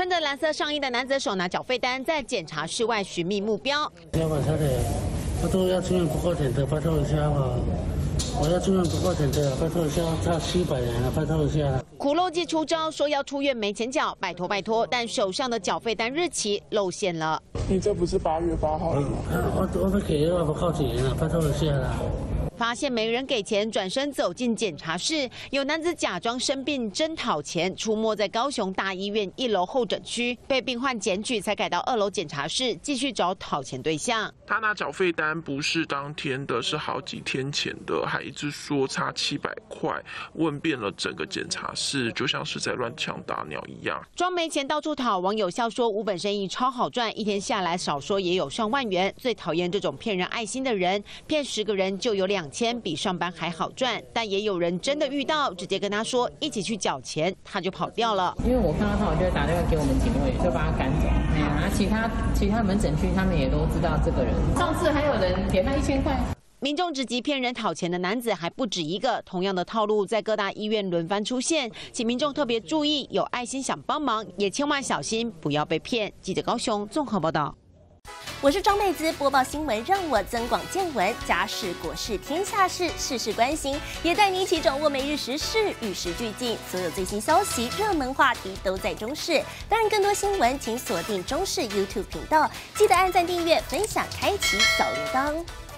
穿着蓝色上衣的男子手拿缴费单，在检查室外寻觅目标。要把他的，我都要出院不过钱的，拜托一下吧。我要出院不过钱的，拜托一下，差七百元了，拜托一下。苦肉计出招，说要出院没钱缴，拜托拜托，但手上的缴费单日期露馅了。你这不是八月八号了吗？我我不给，我不靠钱了，拜托一下啦。发现没人给钱，转身走进检查室，有男子假装生病真讨钱，出没在高雄大医院一楼候诊区，被病患检举，才改到二楼检查室继续找讨钱对象。他拿缴费单不是当天的，是好几天前的，还一直说差七百块，问遍了整个检查室，就像是在乱枪打鸟一样。装没钱到处讨，网友笑说五本生意超好赚，一天下来少说也有上万元。最讨厌这种骗人爱心的人，骗十个人就有两。钱比上班还好赚，但也有人真的遇到，直接跟他说一起去缴钱，他就跑掉了。因为我看到他，我就会打电话给我们警卫，就把他赶走。哎呀，其他其他门诊区他们也都知道这个人。上次还有人给他一千块。民众直击骗人讨钱的男子还不止一个，同样的套路在各大医院轮番出现，请民众特别注意，有爱心想帮忙也千万小心，不要被骗。记者高雄综合报道。我是庄妹子，播报新闻让我增广见闻，家事国事天下事，事事关心，也带你一起掌握每日时事，与时俱进，所有最新消息、热门话题都在中视。当然，更多新闻请锁定中视 YouTube 频道，记得按赞、订阅、分享、开启小铃铛。